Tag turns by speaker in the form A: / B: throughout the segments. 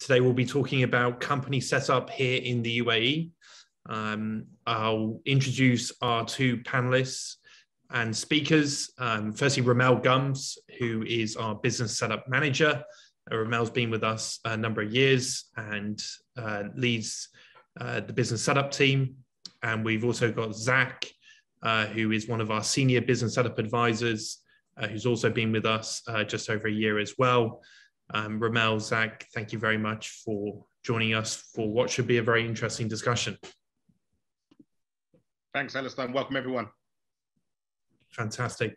A: Today we'll be talking about company setup here in the UAE. Um, I'll introduce our two panelists and speakers. Um, firstly, Ramel Gums, who is our business setup manager. Uh, Ramel's been with us a number of years and uh, leads uh, the business setup team. And we've also got Zach, uh, who is one of our senior business setup advisors, uh, who's also been with us uh, just over a year as well. Um, Ramel, Zach, thank you very much for joining us for what should be a very interesting discussion.
B: Thanks, Alistair. Welcome, everyone.
A: Fantastic.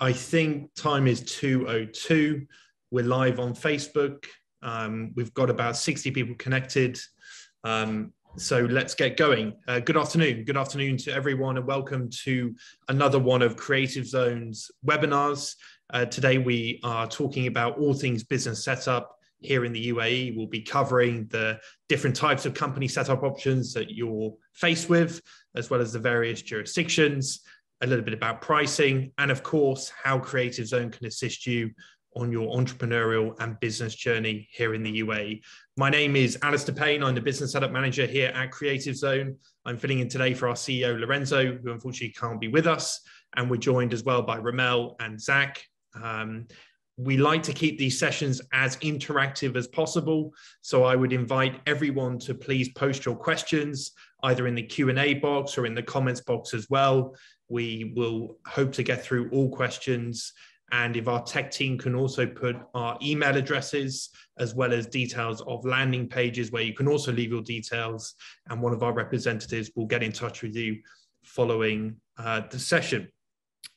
A: I think time is 2.02. We're live on Facebook. Um, we've got about 60 people connected. Um, so let's get going. Uh, good afternoon. Good afternoon to everyone, and welcome to another one of Creative Zone's webinars. Uh, today, we are talking about all things business setup here in the UAE. We'll be covering the different types of company setup options that you're faced with, as well as the various jurisdictions, a little bit about pricing, and of course, how Creative Zone can assist you on your entrepreneurial and business journey here in the UAE. My name is Alistair Payne. I'm the business setup manager here at Creative Zone. I'm filling in today for our CEO, Lorenzo, who unfortunately can't be with us. And we're joined as well by Ramel and Zach. Um, we like to keep these sessions as interactive as possible. So I would invite everyone to please post your questions either in the Q&A box or in the comments box as well. We will hope to get through all questions and if our tech team can also put our email addresses as well as details of landing pages where you can also leave your details, and one of our representatives will get in touch with you following uh, the session.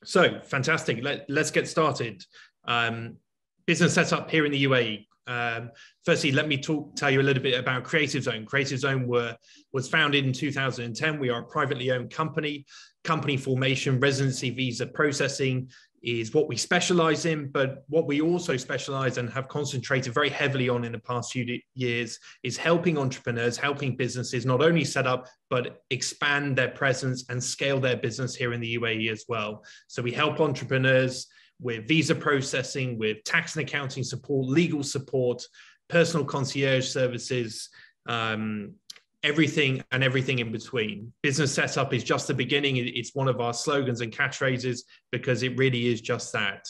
A: So fantastic. Let, us get started. Um, business setup here in the UAE. Um, firstly, let me talk, tell you a little bit about Creative Zone. Creative Zone were, was founded in 2010. We are a privately owned company. Company formation, residency visa processing, is what we specialize in, but what we also specialize and have concentrated very heavily on in the past few years is helping entrepreneurs, helping businesses not only set up, but expand their presence and scale their business here in the UAE as well. So we help entrepreneurs with visa processing, with tax and accounting support, legal support, personal concierge services, um, everything and everything in between. Business setup is just the beginning. It's one of our slogans and catchphrases because it really is just that.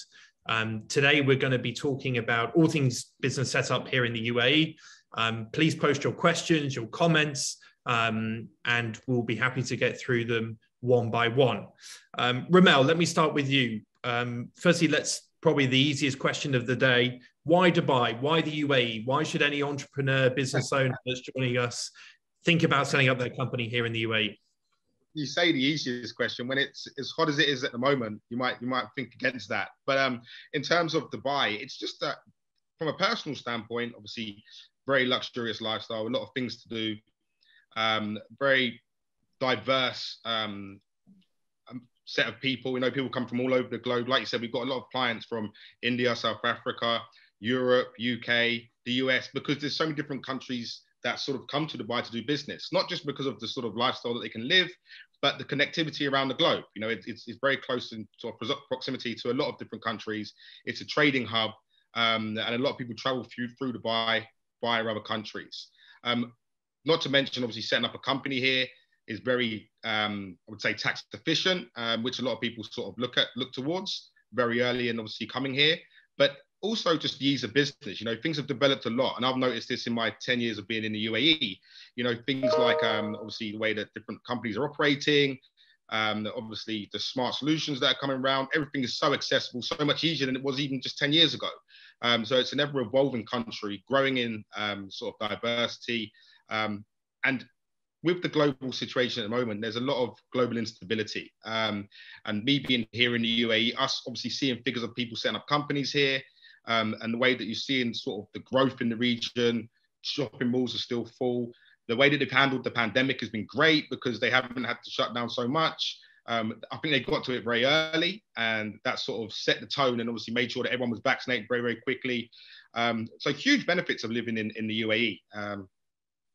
A: Um, today, we're going to be talking about all things business setup here in the UAE. Um, please post your questions, your comments, um, and we'll be happy to get through them one by one. Um, Ramel, let me start with you. Um, firstly, let's probably the easiest question of the day. Why Dubai? Why the UAE? Why should any entrepreneur, business owner that's joining us think about setting up their company here in the UAE?
B: You say the easiest question when it's as hot as it is at the moment. You might you might think against that, but um, in terms of Dubai, it's just that from a personal standpoint, obviously, very luxurious lifestyle, a lot of things to do, um, very diverse um, um set of people. You know, people come from all over the globe. Like you said, we've got a lot of clients from India, South Africa, Europe, UK, the US, because there's so many different countries that sort of come to Dubai to do business, not just because of the sort of lifestyle that they can live, but the connectivity around the globe. You know, it, it's, it's very close in sort of proximity to a lot of different countries. It's a trading hub, um, and a lot of people travel through, through Dubai via other countries. Um, not to mention, obviously, setting up a company here is very, um, I would say, tax efficient, um, which a lot of people sort of look at, look towards very early, and obviously coming here. But also just the ease of business. You know, things have developed a lot, and I've noticed this in my 10 years of being in the UAE. You know, things like um, obviously the way that different companies are operating, um, obviously the smart solutions that are coming around. Everything is so accessible, so much easier than it was even just 10 years ago. Um, so it's an ever evolving country, growing in um, sort of diversity. Um, and with the global situation at the moment, there's a lot of global instability. Um, and me being here in the UAE, us obviously seeing figures of people setting up companies here, um, and the way that you see in sort of the growth in the region, shopping malls are still full. The way that they've handled the pandemic has been great because they haven't had to shut down so much. Um, I think they got to it very early, and that sort of set the tone and obviously made sure that everyone was vaccinated very, very quickly. Um, so huge benefits of living in, in the UAE. Um,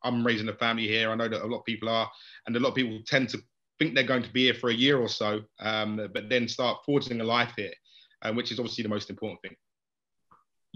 B: I'm raising a family here. I know that a lot of people are, and a lot of people tend to think they're going to be here for a year or so, um, but then start forging a life here, uh, which is obviously the most important thing.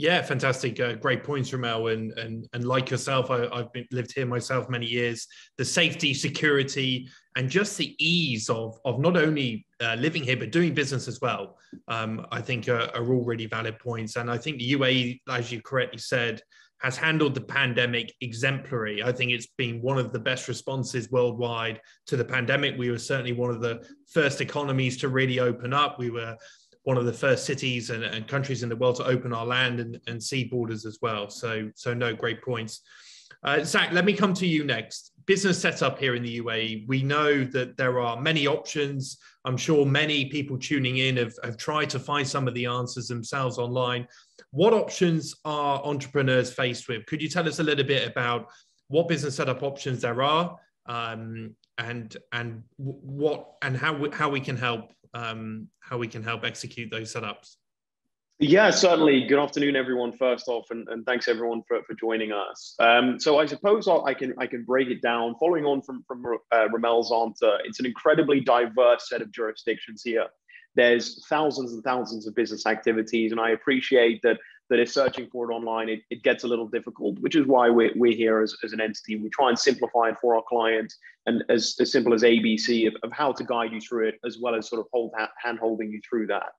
A: Yeah, fantastic. Uh, great points, Ramel. And, and, and like yourself, I, have lived here myself many years. The safety, security, and just the ease of, of not only uh, living here, but doing business as well, um, I think are, are, all really valid points. And I think the UAE, as you correctly said, has handled the pandemic exemplary. I think it's been one of the best responses worldwide to the pandemic. We were certainly one of the first economies to really open up. We were one of the first cities and, and countries in the world to open our land and, and sea borders as well. So, so no, great points. Uh, Zach, let me come to you next. Business setup here in the UAE. We know that there are many options. I'm sure many people tuning in have, have tried to find some of the answers themselves online. What options are entrepreneurs faced with? Could you tell us a little bit about what business setup options there are, um, and and what and how how we can help um, how we can help execute those setups.
C: Yeah, certainly. Good afternoon, everyone. First off, and, and thanks everyone for, for joining us. Um, so I suppose I'll, i can I can break it down. Following on from from uh, Ramel's answer, it's an incredibly diverse set of jurisdictions here. There's thousands and thousands of business activities, and I appreciate that that if searching for it online, it, it gets a little difficult, which is why we're, we're here as, as an entity. We try and simplify it for our clients and as, as simple as ABC of, of how to guide you through it, as well as sort of hold hand holding you through that.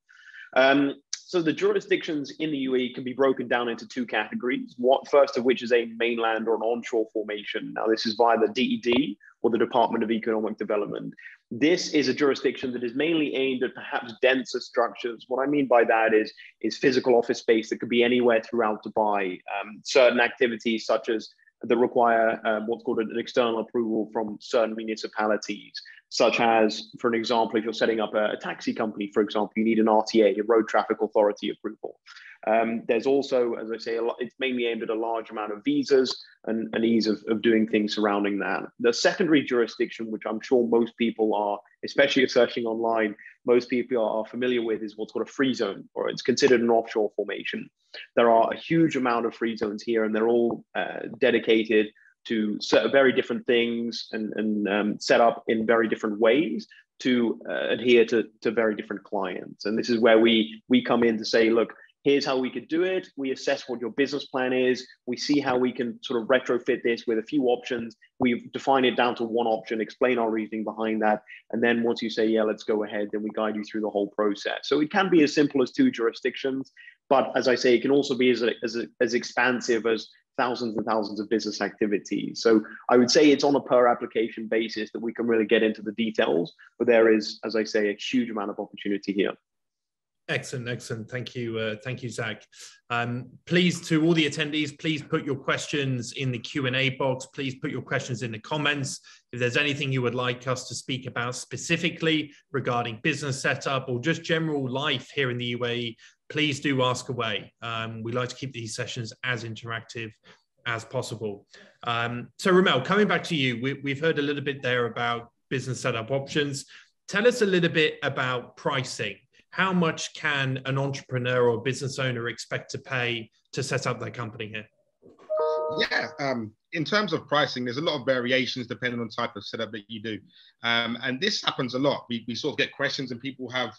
C: Um, so the jurisdictions in the UAE can be broken down into two categories. What first of which is a mainland or an onshore formation. Now this is via the DED or the Department of Economic Development. This is a jurisdiction that is mainly aimed at perhaps denser structures. What I mean by that is, is physical office space that could be anywhere throughout Dubai. Um, certain activities such as that require um, what's called an external approval from certain municipalities, such as, for an example, if you're setting up a, a taxi company, for example, you need an RTA, a road traffic authority approval. Um, there's also, as I say, a lot, it's mainly aimed at a large amount of visas and an ease of, of doing things surrounding that. The secondary jurisdiction, which I'm sure most people are, especially if searching online, most people are familiar with, is what's called a free zone, or it's considered an offshore formation. There are a huge amount of free zones here, and they're all uh, dedicated to very different things and, and um, set up in very different ways to uh, adhere to, to very different clients. And this is where we we come in to say, look, here's how we could do it. We assess what your business plan is. We see how we can sort of retrofit this with a few options. We define it down to one option, explain our reasoning behind that. And then once you say, yeah, let's go ahead, then we guide you through the whole process. So it can be as simple as two jurisdictions. But as I say, it can also be as, as, as expansive as thousands and thousands of business activities. So I would say it's on a per application basis that we can really get into the details. But there is, as I say, a huge amount of opportunity here.
A: Excellent, excellent. Thank you, uh, thank you, Zach. Um, please, to all the attendees, please put your questions in the Q and A box. Please put your questions in the comments. If there's anything you would like us to speak about specifically regarding business setup or just general life here in the UAE, please do ask away. Um, we like to keep these sessions as interactive as possible. Um, so, Ramel, coming back to you, we, we've heard a little bit there about business setup options. Tell us a little bit about pricing how much can an entrepreneur or business owner expect to pay to set up their company here?
B: Yeah, um, in terms of pricing, there's a lot of variations depending on type of setup that you do. Um, and this happens a lot. We, we sort of get questions and people have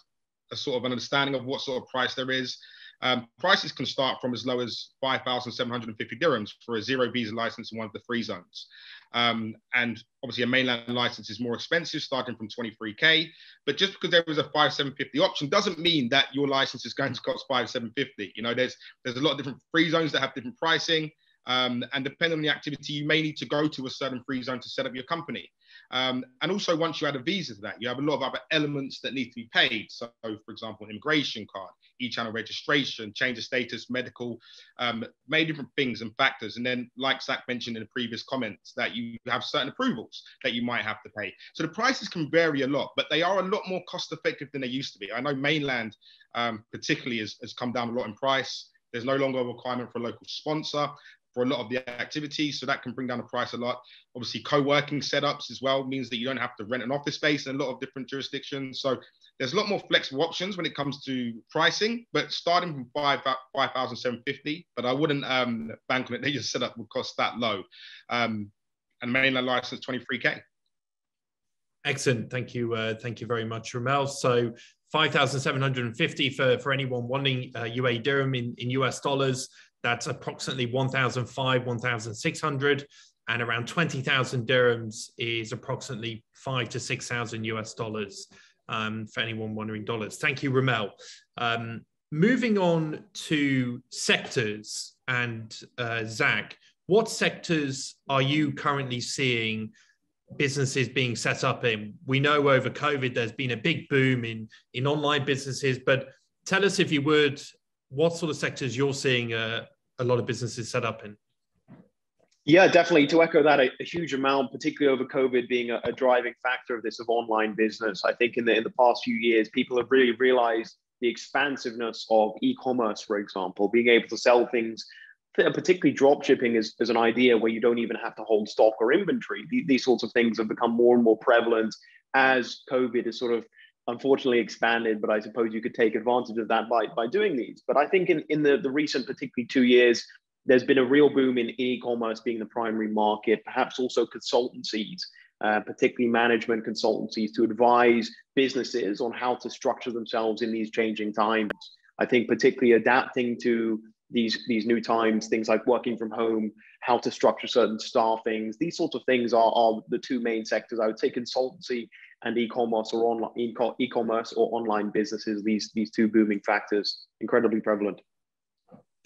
B: a sort of an understanding of what sort of price there is. Um, prices can start from as low as 5,750 dirhams for a zero visa license in one of the free zones. Um, and obviously, a mainland license is more expensive, starting from 23k. But just because there is a 5750 option doesn't mean that your license is going to cost 5750. You know, there's there's a lot of different free zones that have different pricing. Um, and depending on the activity, you may need to go to a certain free zone to set up your company. Um, and also, once you add a visa to that, you have a lot of other elements that need to be paid. So, for example, immigration card, e-channel registration, change of status, medical, um, many different things and factors. And then, like Zach mentioned in the previous comments, that you have certain approvals that you might have to pay. So the prices can vary a lot, but they are a lot more cost effective than they used to be. I know mainland, um, particularly, has, has come down a lot in price. There's no longer a requirement for a local sponsor for a lot of the activities. So that can bring down the price a lot. Obviously, co-working setups as well means that you don't have to rent an office space in a lot of different jurisdictions. So there's a lot more flexible options when it comes to pricing, but starting from five five thousand seven fifty. But I wouldn't um, bank on it that your setup would cost that low. Um, and mainland license 23k.
A: Excellent. Thank you. Uh, thank you very much, Ramel. So 5,750 for, for anyone wanting uh, UAE dirham in, in US dollars. That's approximately 1,005, 1,600. And around 20,000 dirhams is approximately five to 6,000 US dollars um, for anyone wondering dollars. Thank you, Ramel. Um, moving on to sectors and uh, Zach, what sectors are you currently seeing businesses being set up in? We know over COVID there's been a big boom in in online businesses, but tell us if you would, what sort of sectors you're seeing uh, a lot of businesses set up in?
C: Yeah, definitely. To echo that, a, a huge amount, particularly over COVID being a, a, driving factor of this of online business. I think in the in the past few years, people have really realized the expansiveness of e-commerce, for example, being able to sell things particularly drop shipping is, is an idea where you don't even have to hold stock or inventory. These, these sorts of things have become more and more prevalent as COVID has sort of unfortunately expanded, but I suppose you could take advantage of that by, by doing these. But I think in, in the, the recent, particularly two years, there's been a real boom in e-commerce being the primary market, perhaps also consultancies, uh, particularly management consultancies to advise businesses on how to structure themselves in these changing times. I think particularly adapting to these these new times, things like working from home, how to structure certain staffings, these sorts of things are, are the two main sectors. I would say consultancy and e-commerce or online e-commerce or online businesses. These these two booming factors, incredibly prevalent.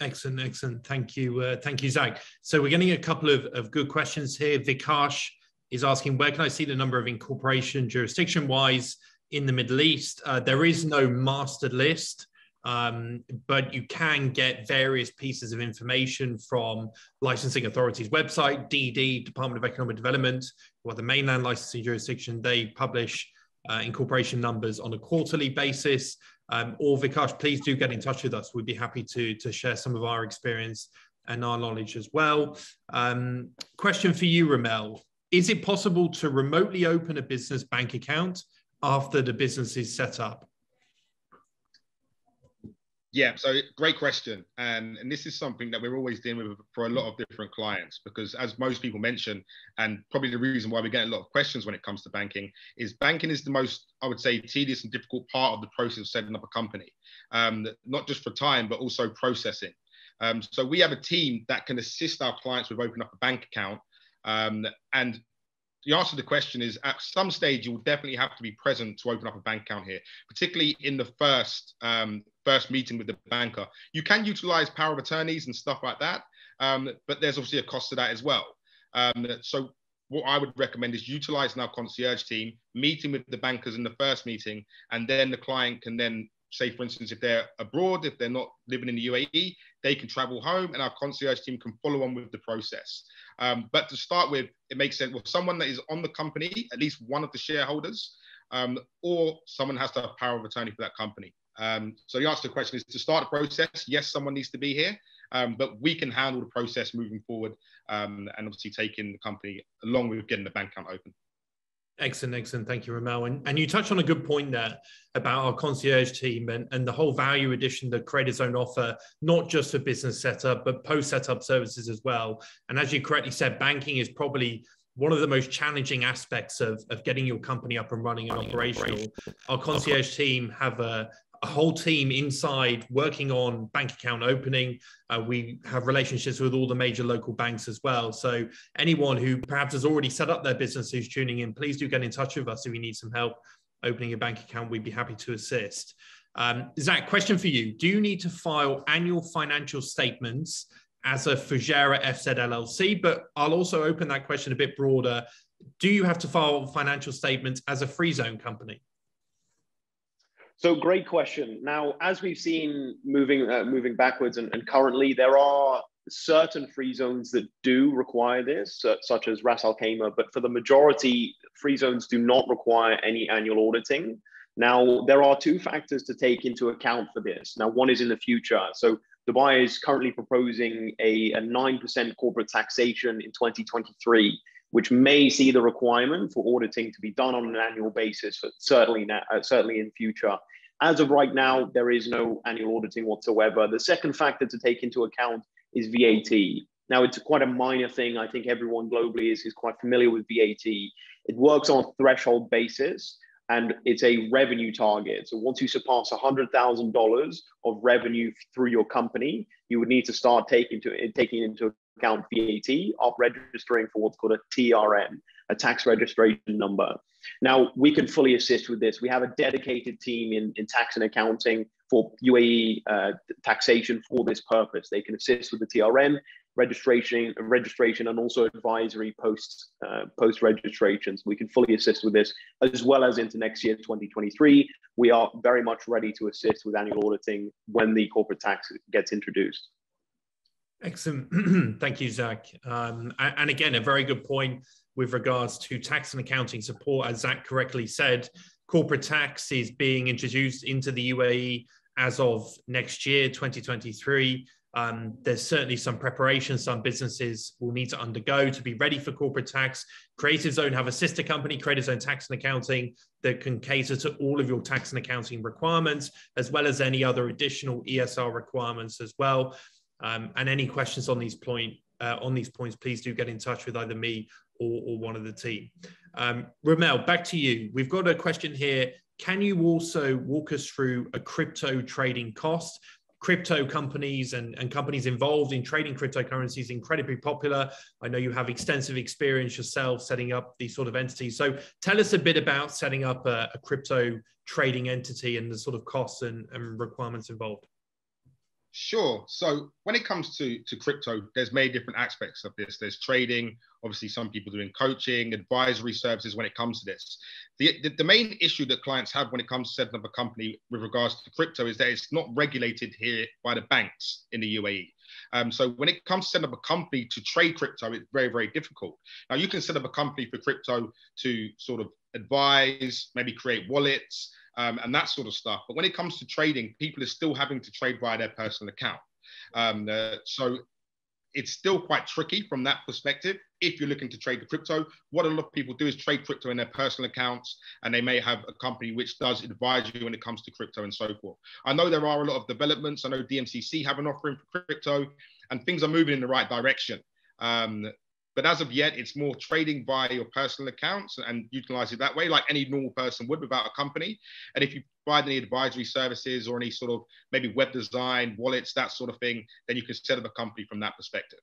A: Excellent, excellent. Thank you, uh, thank you, Zach. So we're getting a couple of, of good questions here. Vikash is asking, where can I see the number of incorporation jurisdiction-wise in the Middle East? Uh, there is no mastered list. Um, but you can get various pieces of information from licensing authorities website, DD, Department of Economic Development, or the mainland licensing jurisdiction. They publish uh, incorporation numbers on a quarterly basis. Um, or Vikash, please do get in touch with us. We'd be happy to, to share some of our experience and our knowledge as well. Um, question for you, Ramel. Is it possible to remotely open a business bank account after the business is set up?
B: Yeah, so great question. And, and this is something that we're always dealing with for a lot of different clients because, as most people mention, and probably the reason why we get a lot of questions when it comes to banking is banking is the most, I would say, tedious and difficult part of the process of setting up a company, um, not just for time, but also processing. Um, so we have a team that can assist our clients with opening up a bank account. Um, and the answer to the question is at some stage you will definitely have to be present to open up a bank account here, particularly in the first um, first meeting with the banker. You can utilize power of attorneys and stuff like that, um, but there's obviously a cost to that as well. Um, so what I would recommend is utilizing our concierge team, meeting with the bankers in the first meeting, and then the client can then say, for instance, if they're abroad, if they're not living in the UAE, they can travel home and our concierge team can follow on with the process. Um, but to start with, it makes sense. Well, someone that is on the company, at least one of the shareholders, um, or someone has to have power of attorney for that company. Um, so the answer to the question is to start the process. Yes, someone needs to be here, um, but we can handle the process moving forward um, and obviously taking the company along with getting the bank account open.
A: Excellent, excellent. Thank you, Ramel. And, and you touched on a good point there about our concierge team and, and the whole value addition that Creative Zone offer, not just for business setup, but post setup services as well. And as you correctly said, banking is probably one of the most challenging aspects of, of getting your company up and running and operational. Our concierge team have a, a whole team inside working on bank account opening. Uh, we have relationships with all the major local banks as well. So anyone who perhaps has already set up their business who's tuning in, please do get in touch with us if you need some help opening a bank account. We'd be happy to assist. Um, Zach, question for you. Do you need to file annual financial statements as a Fujairah FZ LLC? But I'll also open that question a bit broader. Do you have to file financial statements as a free zone company?
C: So great question. Now, as we've seen moving uh, moving backwards and, and, currently, there are certain free zones that do require this, such as Ras Al Khaimah, but for the majority, free zones do not require any annual auditing. Now, there are two factors to take into account for this. Now, one is in the future. So Dubai is currently proposing a, a 9% corporate taxation in 2023 which may see the requirement for auditing to be done on an annual basis, but certainly, now, uh, certainly in future. As of right now, there is no annual auditing whatsoever. The second factor to take into account is VAT. Now, it's quite a minor thing. I think everyone globally is, is quite familiar with VAT. It works on a threshold basis. and it's a revenue target. So once you surpass $100,000 of revenue through your company, you would need to start taking, to, taking into account VAT of registering for what's called a TRN, a tax registration number. Now, we can fully assist with this. We have a dedicated team in, in tax and accounting for UAE uh, taxation for this purpose. They can assist with the TRN registration, registration, and also advisory post uh, post registrations. We can fully assist with this as well as into next year, 2023. We are very much ready to assist with annual auditing when the corporate tax gets introduced.
A: Excellent. Thank you, Zach. Um, and again, a very good point with regards to tax and accounting support. As Zach correctly said, corporate tax is being introduced into the UAE as of next year, 2023. Um, there's certainly some preparation some businesses will need to undergo to be ready for corporate tax. Creative Zone have a sister company, Creative Zone Tax and Accounting, that can cater to all of your tax and accounting requirements, as well as any other additional ESR requirements as well. Um, and any questions on these point uh, on these points, please do get in touch with either me or, or one of the team. Um, Ramel, back to you. We've got a question here. Can you also walk us through a crypto trading cost? Crypto companies and, and companies involved in trading cryptocurrencies incredibly popular. I know you have extensive experience yourself setting up these sort of entities. So tell us a bit about setting up a, a crypto trading entity and the sort of costs and, and requirements involved.
B: Sure. So when it comes to, to crypto, there's many different aspects of this. There's trading, obviously some people doing coaching, advisory services when it comes to this. The, the, the, main issue that clients have when it comes to setting up a company with regards to crypto is that it's not regulated here by the banks in the UAE. Um, so when it comes to setting up a company to trade crypto, it's very, very difficult. Now you can set up a company for crypto to sort of advise, maybe create wallets, um, and that sort of stuff. But when it comes to trading, people are still having to trade via their personal account. Um, uh, so it's still quite tricky from that perspective. If you're looking to trade the crypto, what a lot of people do is trade crypto in their personal accounts, and they may have a company which does advise you when it comes to crypto and so forth. I know there are a lot of developments. I know DMCC have an offering for crypto, and things are moving in the right direction. Um, but as of yet, it's more trading via your personal accounts and utilize it that way, like any normal person would without a company. And if you provide any advisory services or any sort of maybe web design, wallets, that sort of thing, then you can set up a company from that perspective.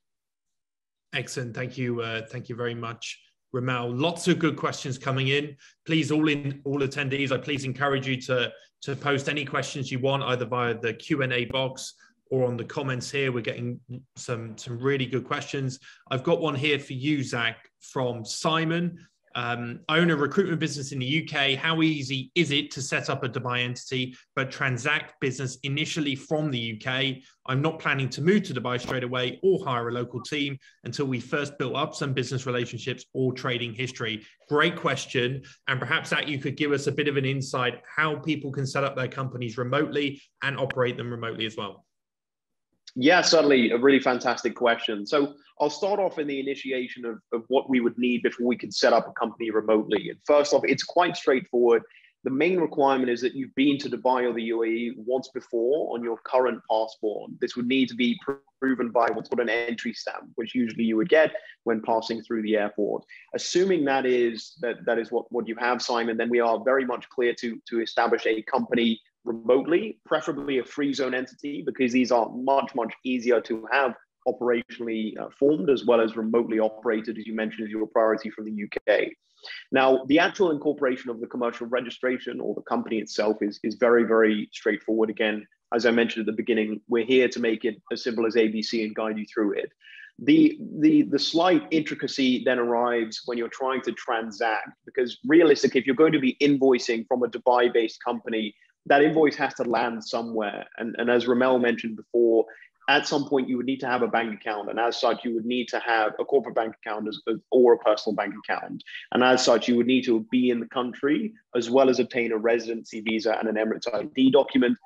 A: Excellent. Thank you. Uh, thank you very much. Ramel, lots of good questions coming in. Please, all in all attendees, I please encourage you to to post any questions you want either via the Q and A box or on the comments here. We're getting some, some really good questions. I've got one here for you, Zach, from Simon. Um, own a recruitment business in the UK. How easy is it to set up a Dubai entity but transact business initially from the UK? I'm not planning to move to Dubai straight away or hire a local team until we first built up some business relationships or trading history. Great question. And perhaps that you could give us a bit of an insight how people can set up their companies remotely and operate them remotely as well.
C: Yeah, certainly a really fantastic question. So I'll start off in the initiation of, of what we would need before we could set up a company remotely. And first off, it's quite straightforward. The main requirement is that you've been to Dubai or the UAE once before on your current passport. This would need to be proven by what's called an entry stamp, which usually you would get when passing through the airport. Assuming that is that, that is what, what you have, Simon, then we are very much clear to, to establish a company remotely, preferably a free zone entity, because these are much, much easier to have operationally uh, formed as well as remotely operated, as you mentioned, as your priority from the UK. Now, the actual incorporation of the commercial registration or the company itself is, is very, very straightforward. Again, as I mentioned at the beginning, we're here to make it as simple as ABC and guide you through it. The, the, the slight intricacy then arrives when you're trying to transact, because realistically, if you're going to be invoicing from a Dubai based company that invoice has to land somewhere. And, and as Ramel mentioned before, at some point you would need to have a bank account. And as such you would need to have a corporate bank account as, or a personal bank account. And as such you would need to be in the country as well as obtain a residency visa and an emirates id document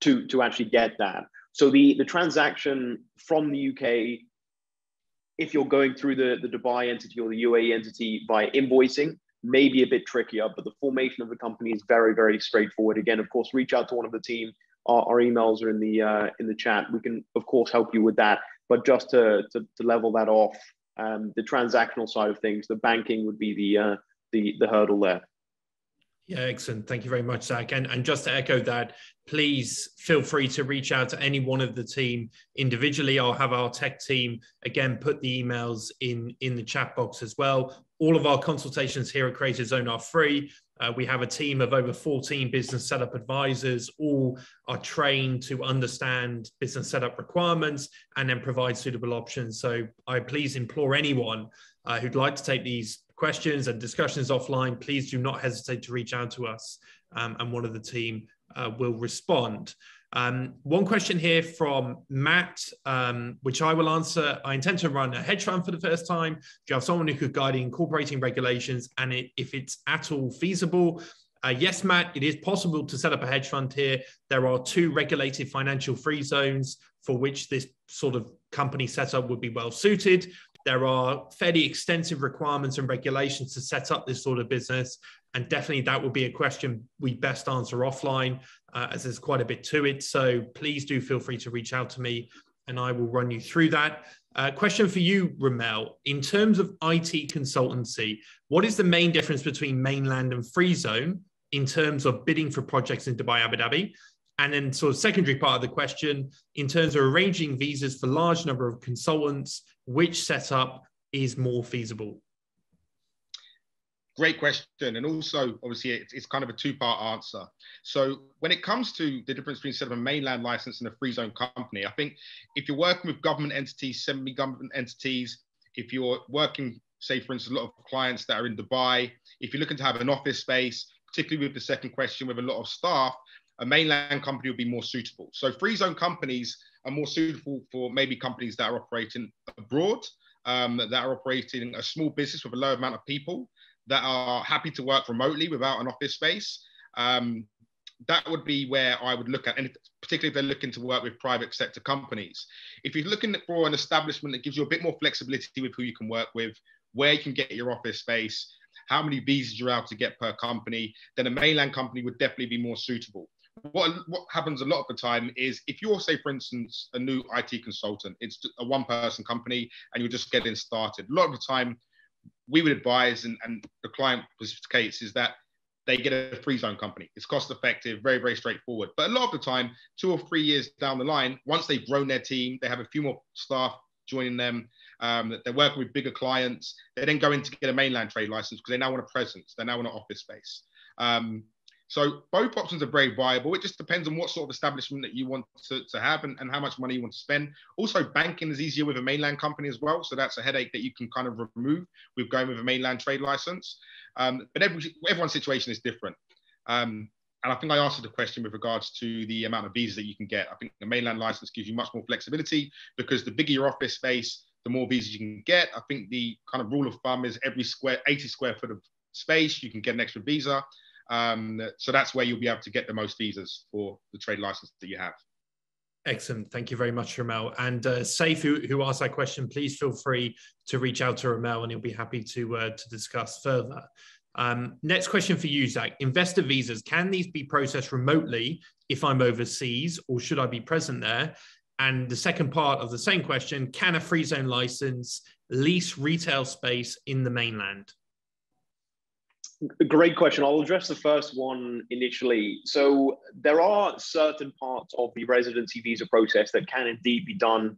C: to, to actually get that. So the, the transaction from the uk if you're going through the, the dubai entity or the uae entity by invoicing maybe a bit trickier, but the formation of the company is very, very straightforward. Again, of course, reach out to one of the team. Our, our emails are in the uh, in the chat. We can, of course, help you with that. But just to, to, to level that off, um, the transactional side of things, the banking would be the uh, the the hurdle there.
A: Yeah, excellent. Thank you very much, Zach. And, and just to echo that, please feel free to reach out to any one of the team individually. I'll have our tech team again put the emails in in the chat box as well. All of our consultations here at Creative Zone are free. Uh, we have a team of over 14 business setup advisors. All are trained to understand business setup requirements and then provide suitable options. So I please implore anyone uh, who'd like to take these questions and discussions offline, please do not hesitate to reach out to us um, and one of the team uh, will respond. Um, one question here from Matt, um, which I will answer. I intend to run a hedge fund for the first time. Do you have someone who could guide incorporating regulations and it, if it's at all feasible? Uh, yes, Matt, it is possible to set up a hedge fund here. There are two regulated financial free zones for which this sort of company setup would be well suited. There are fairly extensive requirements and regulations to set up this sort of business. And definitely that would be a question we best answer offline, uh, as there's quite a bit to it. So please do feel free to reach out to me and I will run you through that. Uh, question for you, Ramel. In terms of IT consultancy, what is the main difference between mainland and free zone in terms of bidding for projects in Dubai, Abu Dhabi? And then, sort of, secondary part of the question in terms of arranging visas for large number of consultants, which setup is more feasible?
B: Great question. And also, obviously, it's, it's kind of a two part answer. So, when it comes to the difference between sort of a mainland license and a free zone company, I think if you're working with government entities, semi government entities, if you're working, say, for instance, a lot of clients that are in Dubai, if you're looking to have an office space, particularly with the second question, with a lot of staff, a mainland company would be more suitable. So free zone companies are more suitable for maybe companies that are operating abroad, um, that are operating a small business with a low amount of people, that are happy to work remotely without an office space. Um, that would be where I would look at, and particularly if they're looking to work with private sector companies. If you're looking for an establishment that gives you a bit more flexibility with who you can work with, where you can get your office space, how many visas you're able to get per company, then a mainland company would definitely be more suitable what what happens a lot of the time is if you're say for instance a new IT consultant, it's a one person company and you're just getting started. A lot of the time, we would advise and, and the client case is that they get a free zone company. It's cost effective, very very straightforward. But a lot of the time, two or three years down the line, once they've grown their team, they have a few more staff joining them. Um, they're working with bigger clients. They then go in to get a mainland trade license because they now want a presence. They now want an office space. Um, so both options are very viable. It just depends on what sort of establishment that you want to, to have and, and how much money you want to spend. Also, banking is easier with a mainland company as well. So that's a headache that you can kind of remove with going with a mainland trade license. Um, but every, everyone's situation is different. Um, and I think I answered the question with regards to the amount of visas that you can get. I think the mainland license gives you much more flexibility because the bigger your office space, the more visas you can get. I think the kind of rule of thumb is every square 80 square foot of space, you can get an extra visa. Um, so that's where you'll be able to get the most visas for the trade license that you have.
A: Excellent. Thank you very much, Ramel. And uh, Safe, who, who asked that question, please feel free to reach out to Ramel and he'll be happy to, uh, to discuss further. Um, next question for you, Zach. Investor visas, can these be processed remotely if I'm overseas or should I be present there? And the second part of the same question, can a free zone license lease retail space in the mainland?
C: Great question. I'll address the first one initially. So, there are certain parts of the residency visa process that can indeed be done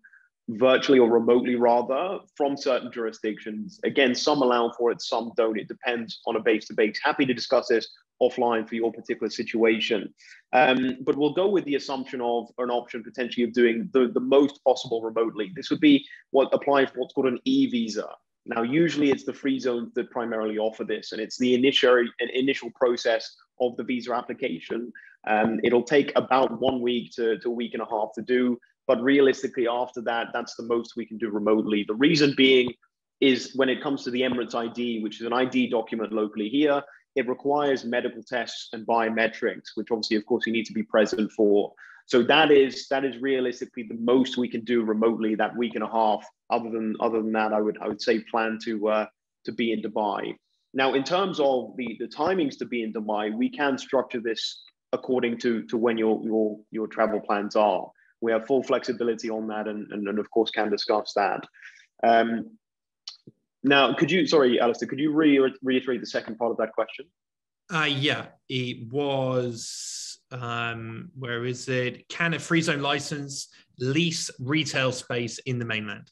C: virtually or remotely, rather, from certain jurisdictions. Again, some allow for it, some don't. It depends on a base to base. Happy to discuss this offline for your particular situation. Um, but we'll go with the assumption of an option potentially of doing the, the most possible remotely. This would be what applies for what's called an e visa. Now, usually it's the free zones that primarily offer this, and it's the initial initial process of the visa application. Um, it'll take about one week to, to a week and a half to do, but realistically, after that, that's the most we can do remotely. The reason being is when it comes to the Emirates ID, which is an ID document locally here, it requires medical tests and biometrics, which obviously, of course, you need to be present for. So that is that is realistically the most we can do remotely that week and a half. Other than other than that, I would I would say plan to uh, to be in Dubai. Now, in terms of the the timings to be in Dubai, we can structure this according to to when your your your travel plans are. We have full flexibility on that, and and, and of course can discuss that. Um, now, could you sorry, Alistair, could you re- reiterate the second part of that question?
A: Uh, yeah, it was. Um, where is it? Can a free zone license lease retail space in the mainland?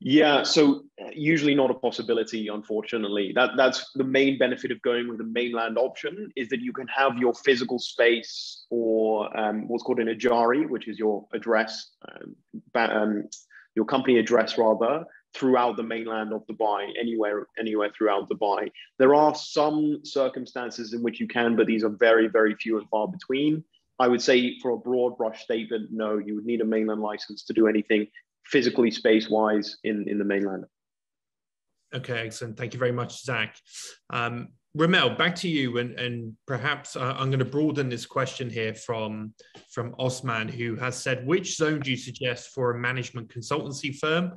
C: Yeah, so usually not a possibility, unfortunately. That that's the main benefit of going with the mainland option is that you can have your physical space or um, what's called an Ejari, which is your address, um, um, your company address rather, throughout the mainland of Dubai, anywhere anywhere throughout Dubai. There are some circumstances in which you can, but these are very very few and far between. I would say for a broad brush statement, no, you would need a mainland license to do anything physically space wise in, in the mainland.
A: Okay, excellent. Thank you very much, Zach. Um, Ramel, back to you, and, and perhaps uh, I'm going to broaden this question here from, from Osman, who has said, which zone do you suggest for a management consultancy firm?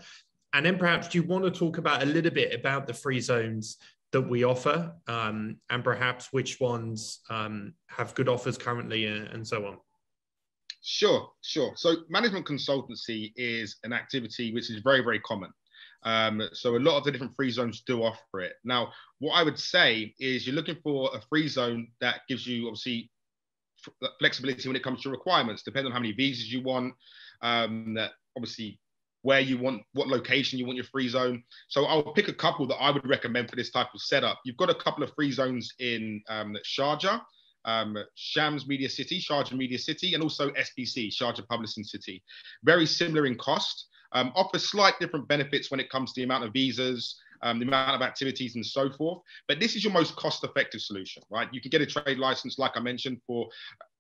A: And then perhaps do you want to talk about a little bit about the free zones that we offer, um, and perhaps which ones um, have good offers currently, and, and so on?
B: Sure, sure. So management consultancy is an activity which is very, very common. Um, so a lot of the different free zones do offer it. Now, what I would say is you're looking for a free zone that gives you obviously flexibility when it comes to requirements, depending on how many visas you want, um, that obviously where you want, what location you want your free zone. So I'll pick a couple that I would recommend for this type of setup. You've got a couple of free zones in um, Sharjah um, Shams Media City, Sharjah Media City, and also SPC, Sharjah Publishing City. Very similar in cost, um, offer slight different benefits when it comes to the amount of visas, um, the amount of activities, and so forth. But this is your most cost-effective solution, right? You can get a trade license, like I mentioned, for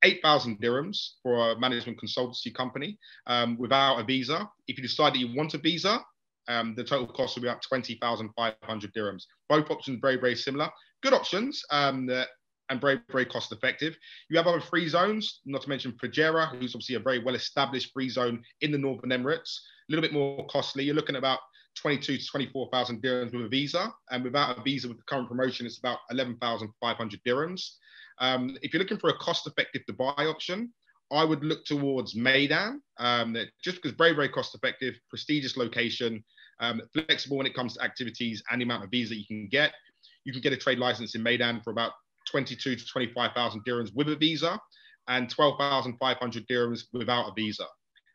B: 8,000 dirhams for a management consultancy company um, without a visa. If you decide that you want a visa, um, the total cost will be about 20,500 dirhams. Both options very, very similar. Good options. Um, and very, very cost effective. You have other free zones, not to mention Fujairah, who's obviously a very well established free zone in the Northern Emirates. A little bit more costly. You're looking about 22 to 24,000 dirhams with a visa. And without a visa with the current promotion, it's about 11,500 dirhams. Um, if you're looking for a cost effective Dubai option, I would look towards Meydan, um, just because very, very cost effective, prestigious location, um, flexible when it comes to activities and the amount of visa you can get. You can get a trade license in Meydan for about 22 to 25,000 dirhams with a visa and 12,500 dirhams without a visa.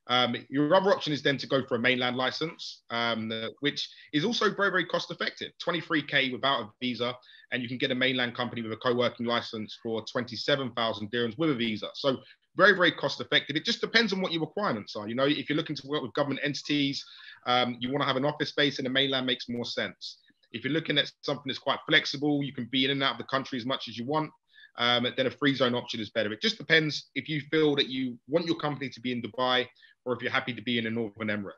B: Um, your other option is then to go for a mainland license, um, which is also very, very cost effective 23K without a visa. And you can get a mainland company with a co working license for 27,000 dirhams with a visa. So, very, very cost effective. It just depends on what your requirements are. You know, if you're looking to work with government entities, um, you want to have an office space in the mainland makes more sense. If you're looking at something that's quite flexible, you can be in and out of the country as much as you want. Um, then a free zone option is better. It just depends if you feel that you want your company to be in Dubai or if you're happy to be in a Northern Emirate.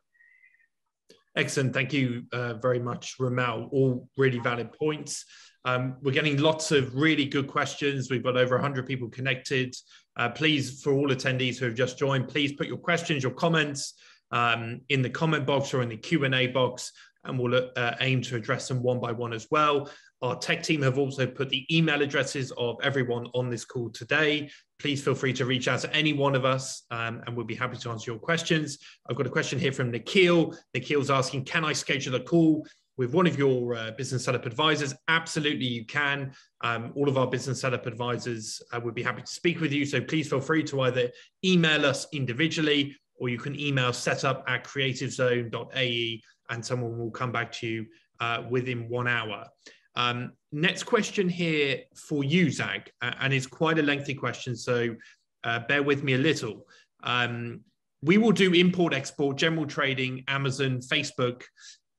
A: Excellent. Thank you uh, very much, Ramel. All really valid points. Um, we're getting lots of really good questions. We've got over 100 people connected. Uh, please, for all attendees who have just joined, please put your questions, your comments um, in the comment box or in the Q&A box and we'll uh, aim to address them one by one as well. Our tech team have also put the email addresses of everyone on this call today. Please feel free to reach out to any one of us um, and we'll be happy to answer your questions. I've got a question here from Nikhil. Nikhil's asking, can I schedule a call with one of your uh, business setup advisors? Absolutely, you can. Um, all of our business setup advisors uh, would be happy to speak with you. So please feel free to either email us individually or you can email setup at creativezone.ae and someone will come back to you uh, within one hour. Um, next question here for you, Zach, and it's quite a lengthy question, so uh, bear with me a little. Um, we will do import, export, general trading, Amazon, Facebook.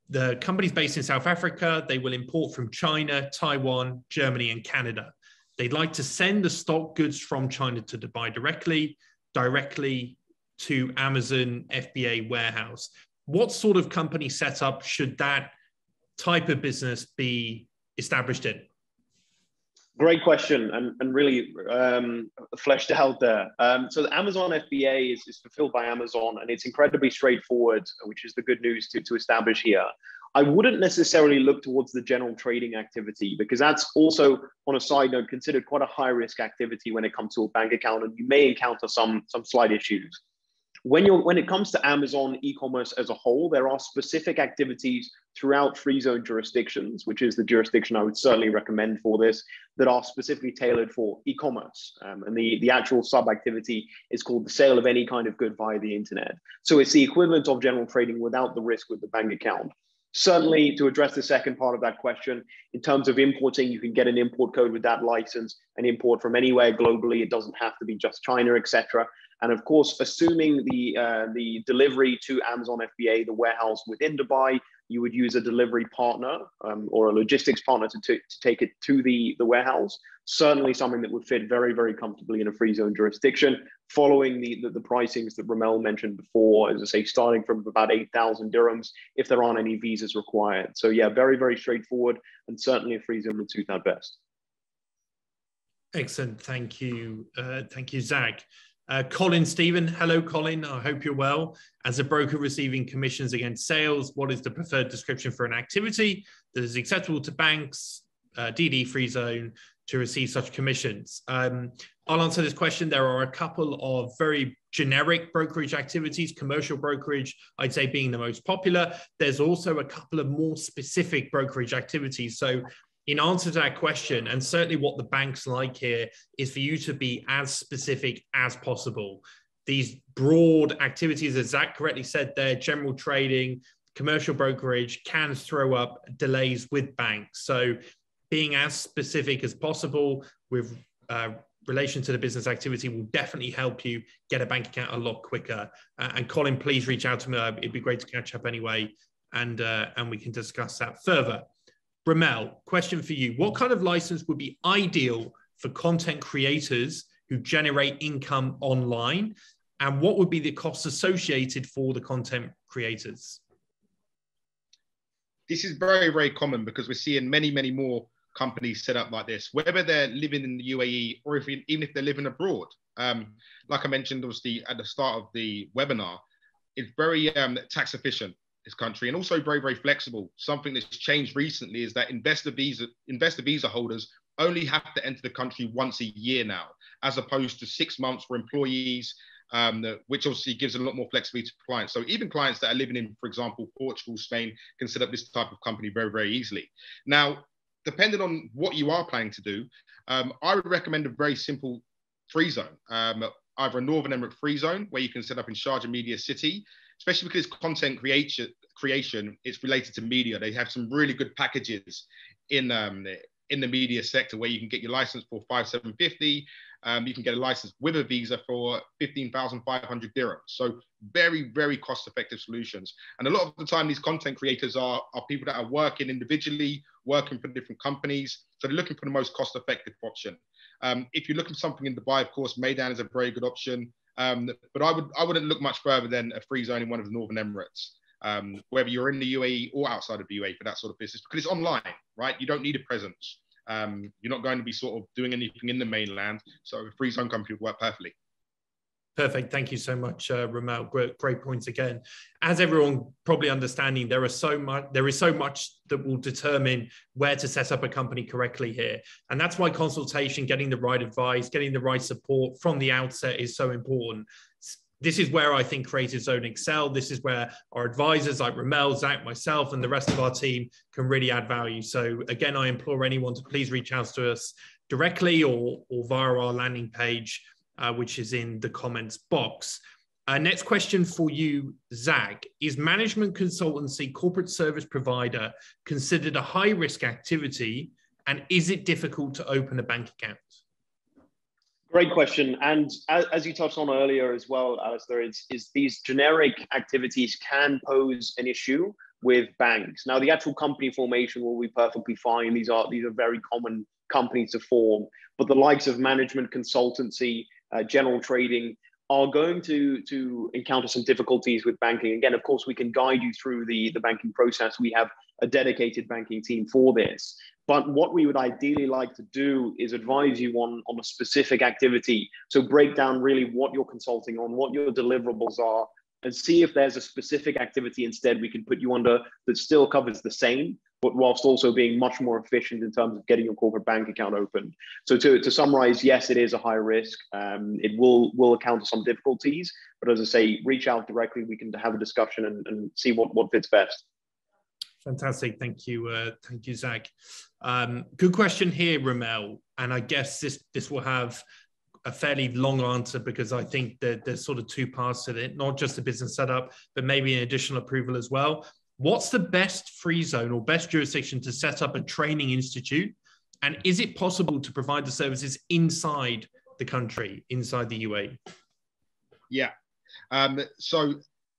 A: The company's based in South Africa. They will import from China, Taiwan, Germany, and Canada. They'd like to send the stock goods from China to Dubai directly, directly to Amazon FBA warehouse what sort of company setup should that type of business be established in?
C: Great question, and, and really um, fleshed out there. Um, so the Amazon FBA is, is fulfilled by Amazon, and it's incredibly straightforward, which is the good news to, to establish here. I wouldn't necessarily look towards the general trading activity because that's also, on a side note, considered quite a high risk activity when it comes to a bank account, and you may encounter some some slight issues. When you're when it comes to Amazon e-commerce as a whole, there are specific activities throughout free zone jurisdictions, which is the jurisdiction I would certainly recommend for this, that are specifically tailored for e-commerce. Um, and the, the actual sub-activity is called the sale of any kind of good via the internet. So it's the equivalent of general trading without the risk with the bank account. Certainly, to address the second part of that question, in terms of importing, you can get an import code with that license and import from anywhere globally. It doesn't have to be just China, etc. And of course, assuming the uh, the delivery to Amazon FBA, the warehouse within Dubai, you would use a delivery partner um, or a logistics partner to, to, to, take it to the, the warehouse. Certainly something that would fit very, very comfortably in a free zone jurisdiction, following the, the, the pricings that Ramel mentioned before, as I say, starting from about 8,000 dirhams if there aren't any visas required. So yeah, very, very straightforward and certainly a free zone would suit that best.
A: Excellent. Thank you. Uh, thank you, Zach. Uh, Colin Stephen, hello, Colin. I hope you're well. As a broker receiving commissions against sales, what is the preferred description for an activity that is acceptable to banks, uh, DD free zone, to receive such commissions? Um, I'll answer this question. There are a couple of very generic brokerage activities, commercial brokerage, I'd say being the most popular. There's also a couple of more specific brokerage activities. So in answer to that question, and certainly what the banks like here is for you to be as specific as possible. These broad activities, as Zach correctly said there, general trading, commercial brokerage can throw up delays with banks. So being as specific as possible with uh, relation to the business activity will definitely help you get a bank account a lot quicker. Uh, and Colin, please reach out to me. It'd be great to catch up anyway, and uh, and we can discuss that further. Ramel, question for you. What kind of license would be ideal for content creators who generate income online? And what would be the costs associated for the content creators?
B: This is very, very common because we're seeing many, many more companies set up like this, whether they're living in the UAE or if, even if they're living abroad. Um, like I mentioned, obviously, at the start of the webinar, it's very um, tax efficient this country and also very, very flexible. Something that's changed recently is that investor visa, investor visa holders only have to enter the country once a year now, as opposed to six months for employees, um, which obviously gives a lot more flexibility to clients. So even clients that are living in, for example, Portugal, Spain, can set up this type of company very, very easily. Now, depending on what you are planning to do, um, I would recommend a very simple free zone, um, either a Northern Emirate free zone where you can set up in Sharjah Media City, especially because content creation creation it's related to media. They have some really good packages in um, in the media sector where you can get your license for five seven fifty. Um, you can get a license with a visa for 15,500 dirhams. So very, very cost effective solutions. And a lot of the time, these content creators are, are people that are working individually, working for different companies. So they're looking for the most cost effective option. Um, if you're looking for something in Dubai, of course, Meydan is a very good option. Um, but I would I wouldn't look much further than a free zone in one of the Northern Emirates, um, whether you're in the UAE or outside of the UAE for that sort of business, because it's online, right? You don't need a presence. Um, you're not going to be sort of doing anything in the mainland, so a free zone company would work perfectly.
A: Perfect. Thank you so much, uh, Ramel. Great, great points again. As everyone probably understanding, there are so much. There is so much that will determine where to set up a company correctly here, and that's why consultation, getting the right advice, getting the right support from the outset is so important. This is where I think Creative Zone excel. This is where our advisors like Ramel, Zach, myself, and the rest of our team can really add value. So again, I implore anyone to please reach out to us directly or, or via our landing page uh, which is in the comments box. Uh, next question for you, Zach. Is management consultancy corporate service provider considered a high risk activity? And is it difficult to open a bank account?
C: Great question. And as, as you touched on earlier as well, Alistair, is, is these generic activities can pose an issue with banks. Now, the actual company formation will be perfectly fine. These are these are very common companies to form, but the likes of management consultancy uh, general trading are going to to encounter some difficulties with banking. Again, of course, we can guide you through the the banking process. We have a dedicated banking team for this. But what we would ideally like to do is advise you on, on a specific activity. So break down really what you're consulting on, what your deliverables are, and see if there's a specific activity instead we can put you under that still covers the same, but whilst also being much more efficient in terms of getting your corporate bank account opened. So to, to summarize, yes, it is a high risk. Um, it will will account encounter some difficulties, but as I say, reach out directly. We can have a discussion and, and see what, what fits best.
A: Fantastic. Thank you. Uh, thank you, Zach. Um, good question here, Ramel. And I guess this this will have a fairly long answer because I think that there's sort of two parts to it, not just the business setup, but maybe an additional approval as well. What's the best free zone or best jurisdiction to set up a training institute? And is it possible to provide the services inside the country, inside the UAE?
B: Yeah. Um, so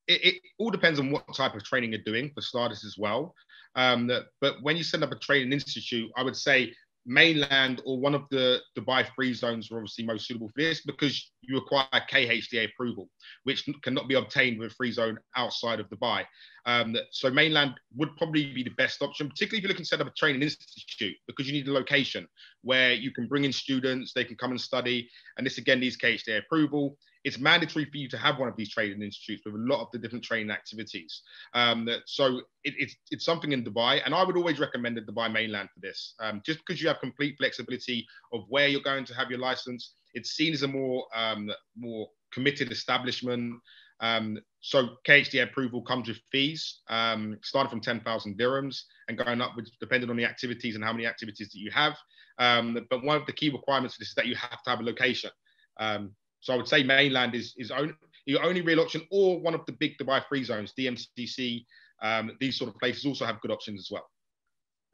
B: it, it, all depends on what type of training you're doing for starters as well. Um, but when you set up a training institute, I would say mainland or one of the Dubai free zones are obviously most suitable for this because you require KHDA approval, which cannot be obtained with a free zone outside of Dubai. Um, so mainland would probably be the best option, particularly if you're looking to set up a training institute, because you need a location where you can bring in students, they can come and study, and this again needs KHDA approval it's mandatory for you to have one of these training institutes with a lot of the different training activities. Um, so it, it's, it's something in Dubai, and I would always recommend the Dubai mainland for this, um, just because you have complete flexibility of where you're going to have your license. It's seen as a more um, more committed establishment. Um, so KHDA approval comes with fees, um, starting from 10,000 dirhams and going up, depending on the activities and how many activities that you have. Um, but one of the key requirements for this is that you have to have a location. Um, so I would say mainland is is only, your only real option, or one of the big Dubai free zones, DMCC. Um, these sort of places also have good options as well.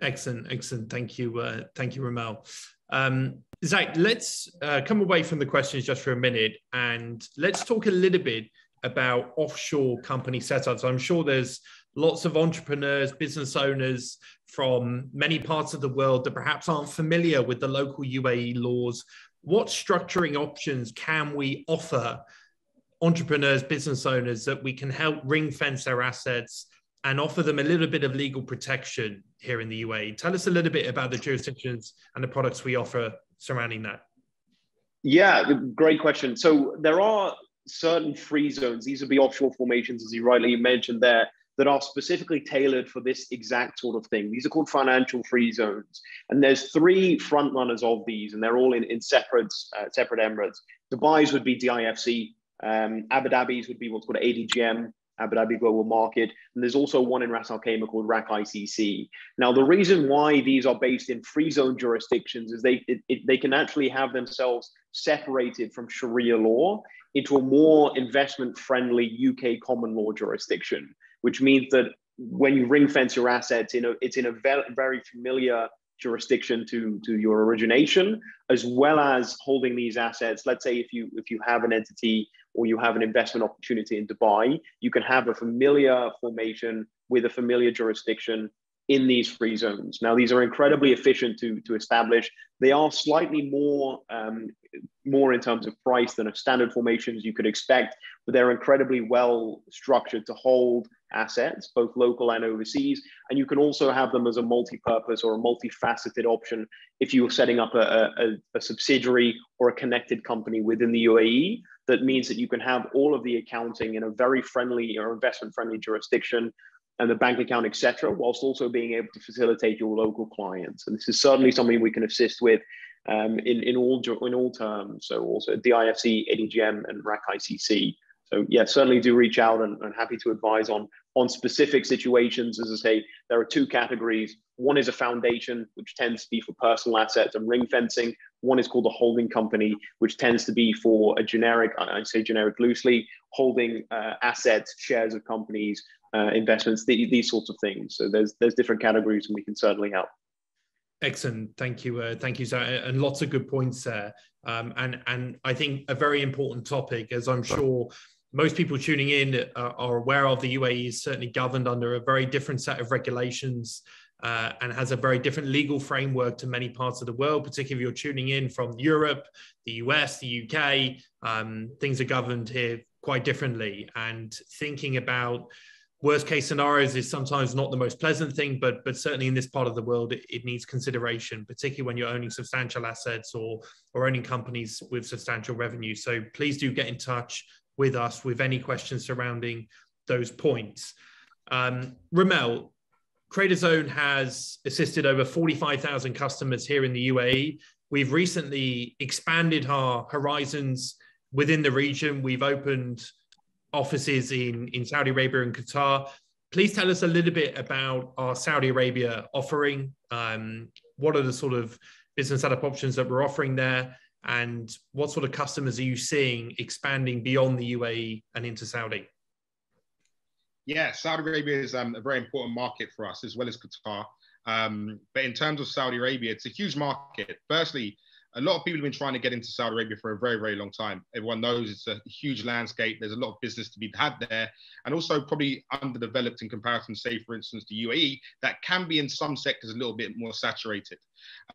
A: Excellent, excellent. Thank you, uh, thank you, Ramel. Um, Zach, let's uh, come away from the questions just for a minute, and let's talk a little bit about offshore company setups. I'm sure there's lots of entrepreneurs, business owners from many parts of the world that perhaps aren't familiar with the local UAE laws what structuring options can we offer entrepreneurs, business owners that we can help ring fence their assets and offer them a little bit of legal protection here in the UAE? Tell us a little bit about the jurisdictions and the products we offer surrounding that.
C: Yeah, great question. So there are certain free zones. These would be offshore formations, as you rightly mentioned there, that are specifically tailored for this exact sort of thing. These are called financial free zones. And there's three front runners of these, and they're all in, in separate, uh, separate emirates. Dubai's would be DIFC, um, Abu Dhabi's would be what's called ADGM, Abu Dhabi Global Market. And there's also one in Ras Al Khaimah called RAK ICC. Now, the reason why these are based in free zone jurisdictions is they, it, it, they can actually have themselves separated from Sharia law into a more investment friendly UK common law jurisdiction which means that when you ring fence your assets, in a, it's in a very, very familiar jurisdiction to, to your origination, as well as holding these assets. Let's say if you if you have an entity or you have an investment opportunity in Dubai, you can have a familiar formation with a familiar jurisdiction in these free zones. Now, these are incredibly efficient to, to establish. They are slightly more, um, more in terms of price than a standard formations you could expect, but they're incredibly well structured to hold assets, both local and overseas. And you can also have them as a multi-purpose or a multifaceted option if you're setting up a, a, a subsidiary or a connected company within the UAE. That means that you can have all of the accounting in a very friendly or investment friendly jurisdiction and the bank account, etc., whilst also being able to facilitate your local clients. And this is certainly something we can assist with um, in, in, all, in all terms. So also DIFC, ADGM, and RAK ICC. So yeah, certainly do reach out and, and happy to advise on, on specific situations. As I say, there are two categories. One is a foundation, which tends to be for personal assets and ring fencing. One is called a holding company, which tends to be for a generic, I say generic loosely, holding uh, assets, shares of companies, uh, investments, the, these sorts of things. So there's there's different categories, and we can certainly help.
A: Excellent, thank you, uh, thank you, sir, and lots of good points there. Um, and and I think a very important topic, as I'm sure most people tuning in uh, are aware of, the UAE is certainly governed under a very different set of regulations. Uh, and has a very different legal framework to many parts of the world, particularly if you're tuning in from Europe, the US, the UK. Um, things are governed here quite differently. And thinking about worst case scenarios is sometimes not the most pleasant thing, but but certainly in this part of the world, it, it, needs consideration, particularly when you're owning substantial assets or or owning companies with substantial revenue. So please do get in touch with us with any questions surrounding those points. Um, Ramel, Creative Zone has assisted over 45,000 customers here in the UAE. We've recently expanded our horizons within the region. We've opened offices in, in Saudi Arabia and Qatar. Please tell us a little bit about our Saudi Arabia offering. Um, what are the sort of business setup options that we're offering there? And what sort of customers are you seeing expanding beyond the UAE and into Saudi?
B: Yeah, Saudi Arabia is um, a very important market for us, as well as Qatar. Um, but in terms of Saudi Arabia, it's a huge market. Firstly, a lot of people have been trying to get into Saudi Arabia for a very, very long time. Everyone knows it's a huge landscape. There's a lot of business to be had there, and also probably underdeveloped in comparison, say, for instance, the UAE, that can be in some sectors a little bit more saturated.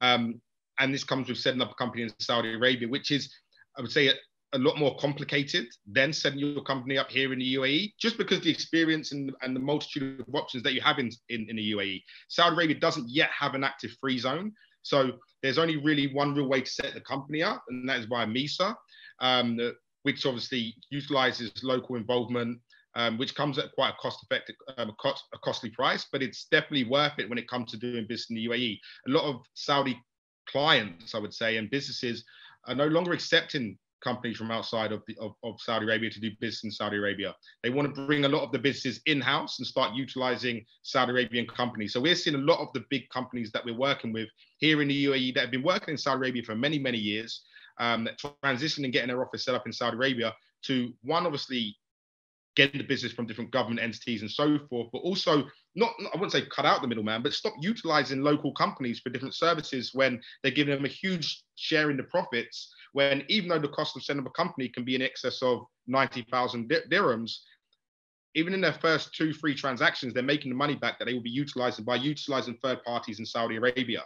B: Um, and this comes with setting up a company in Saudi Arabia, which is, I would say, a, a, lot more complicated than setting your company up here in the UAE, just because the experience and, and the multitude of options that you have in, in, in the UAE. Saudi Arabia doesn't yet have an active free zone. So there's only really one real way to set the company up, and that is by MISA, um, which obviously utilizes local involvement, um, which comes at quite a cost-effective, um, cost, a costly price, but it's definitely worth it when it comes to doing business in the UAE. A lot of Saudi clients, I would say, and businesses are no longer accepting companies from outside of, the, of, of, Saudi Arabia to do business in Saudi Arabia. They want to bring a lot of the businesses in-house and start utilizing Saudi Arabian companies. So we're seeing a lot of the big companies that we're working with here in the UAE that have been working in Saudi Arabia for many, many years, um, transitioning and getting their office set up in Saudi Arabia to one, obviously getting the business from different government entities and so forth, but also not, I wouldn't say cut out the middleman, but stop utilizing local companies for different services when they're giving them a huge share in the profits. When even though the cost of setting up a company can be in excess of 90,000 dirhams, even in their first two, three transactions, they're making the money back that they will be utilizing by utilizing third parties in Saudi Arabia.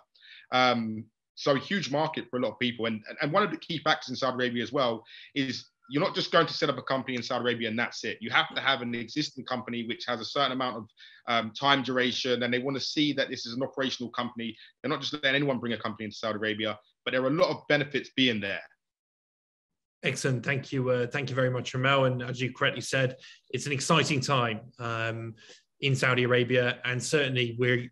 B: Um, so a huge market for a lot of people. And, and one of the key factors in Saudi Arabia as well is you're not just going to set up a company in Saudi Arabia and that's it. You have to have an existing company which has a certain amount of um, time duration, and they want to see that this is an operational company. They're not just letting anyone bring a company into Saudi Arabia, but there are a lot of benefits being there.
A: Excellent. Thank you. Uh, thank you very much, Ramel. And as you correctly said, it's an exciting time um, in Saudi Arabia. And certainly we're